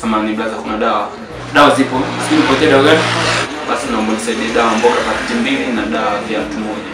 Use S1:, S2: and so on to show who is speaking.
S1: samani blaza, kuna dawa dawa zipo, sijui nipotea dawa gani? Basi naomba nisaidie dawa mboga pakiti mbili na dawa viatu moja.